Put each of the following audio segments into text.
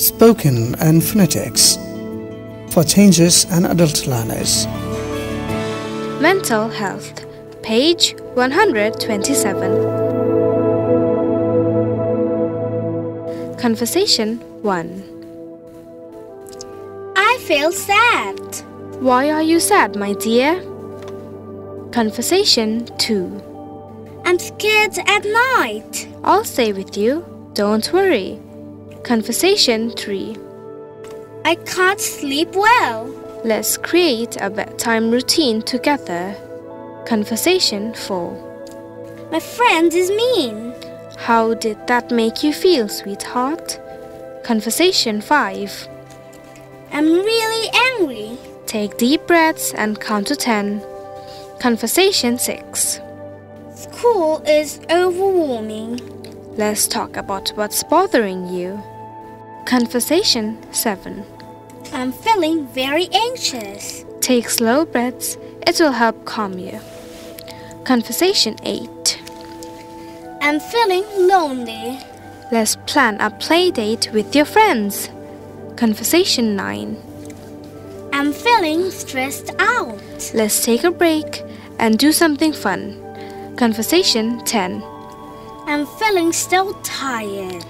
Spoken and Phonetics for Changes and Adult Learners. Mental Health, page 127. Conversation 1 I feel sad. Why are you sad, my dear? Conversation 2 I'm scared at night. I'll stay with you. Don't worry. Conversation 3 I can't sleep well. Let's create a bedtime routine together. Conversation 4 My friend is mean. How did that make you feel, sweetheart? Conversation 5 I'm really angry. Take deep breaths and count to 10. Conversation 6 School is overwhelming. Let's talk about what's bothering you. Conversation 7 I'm feeling very anxious. Take slow breaths, it will help calm you. Conversation 8 I'm feeling lonely. Let's plan a play date with your friends. Conversation 9 I'm feeling stressed out. Let's take a break and do something fun. Conversation 10 I'm feeling so tired.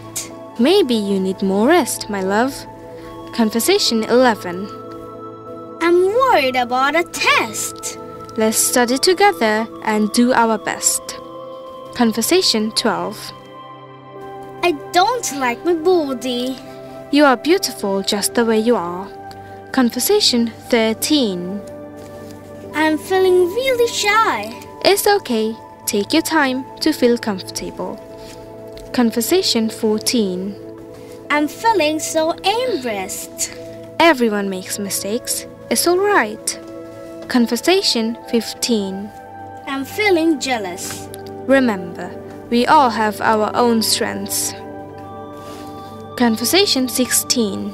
Maybe you need more rest, my love. Conversation 11 I'm worried about a test. Let's study together and do our best. Conversation 12 I don't like my body. You are beautiful just the way you are. Conversation 13 I'm feeling really shy. It's okay. Take your time to feel comfortable. Conversation 14 I'm feeling so embarrassed. Everyone makes mistakes. It's alright. Conversation 15 I'm feeling jealous. Remember, we all have our own strengths. Conversation 16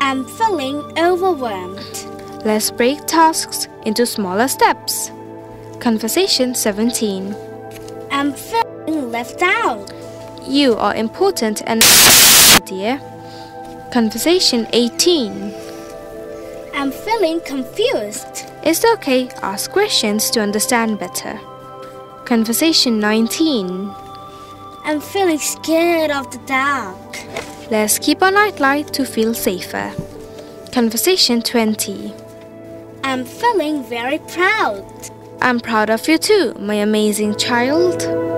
I'm feeling overwhelmed. Let's break tasks into smaller steps. Conversation 17 I'm feeling left out. You are important and dear. Conversation 18 I'm feeling confused. It's okay, ask questions to understand better. Conversation 19 I'm feeling scared of the dark. Let's keep our nightlight to feel safer. Conversation 20 I'm feeling very proud. I'm proud of you too, my amazing child.